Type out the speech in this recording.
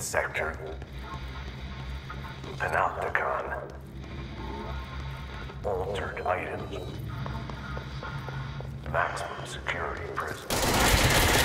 sector. Panopticon. Altered items. Maximum security prison.